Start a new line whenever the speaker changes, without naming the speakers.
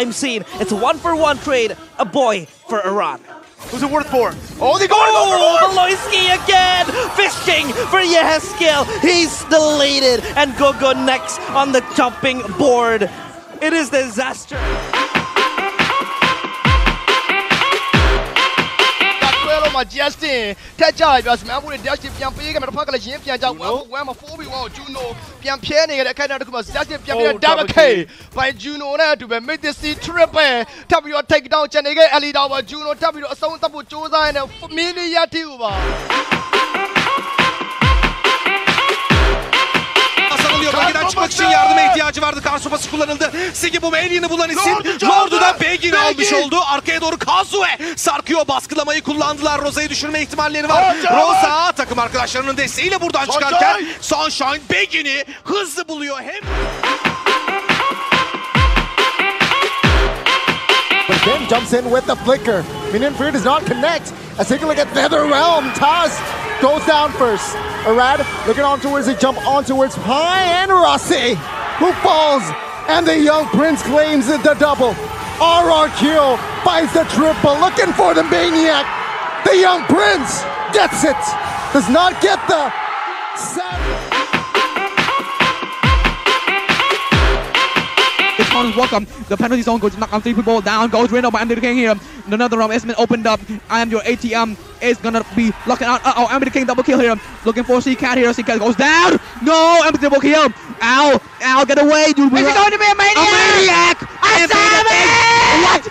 crime scene. It's a one for one trade, a boy for Iran.
Who's it worth for? Oh, they go
Oh, Baloyskie again, fishing for Yeheskel. He's deleted, and Gogo next on the chopping board. It is disaster.
မှာ Justin တက်ကြရပြစမန်ဘူးတွေ Justin ပြန်ပေးခဲ့မယ်တစ်ဖက်ကလည်းရင်းပြန်ကြဝမ်းဝမ်းမှာ4ပြီးဝါ Juno ပြန်ဖြဲနေခဲ့တဲ့အခိုက်အတန့်တစ်ခုမှာ Justin ပြန်ပြီး Double K ဘိုင် Juno နဲ့အတူပဲ Make this see trip ပဲထပ်ပြီးတော့ take down ချန်နေခဲ့ Ellie တော့ပါ Juno ထပ်ပြီးတော့အဆုံးသတ်ဖို့စ조사ရတဲ့ Mini ရတီကိုပါ
Alıyor. Bölgeden çıkmak için yardıma ihtiyacı vardı. Kar sopası kullanıldı. Sigi bu en yeni bulan isim.
Lord'u çaldı.
Lord'u Begin almış oldu. Arkaya doğru Kazue sarkıyor. Baskılamayı kullandılar. Rosa'yı düşürme ihtimalleri var. Rosa takım arkadaşlarının desteğiyle buradan çıkarken Sunshine Begin'i hızlı buluyor. Hem
But Ben jumps in with the flicker. Minion Fear does not connect. Let's take a look at Nether Realm. Taz goes down first. Arad looking on towards the jump on towards Pi and Rossi, who falls. And the young prince claims the double. RRQ finds the triple, looking for the maniac. The young prince gets it. Does not get the.
The welcome. The penalty zone goes knock on three people down. Goes Reno by MP the King here. Another round estimate opened up. I am your ATM is gonna be locking out. Uh oh, MP the King double kill here. Looking for C Cat here. C Cat goes down. No, Amity double kill. Ow, ow, get away, dude. Is
it going to be a maniac?
A maniac! The
savage!
Big- What?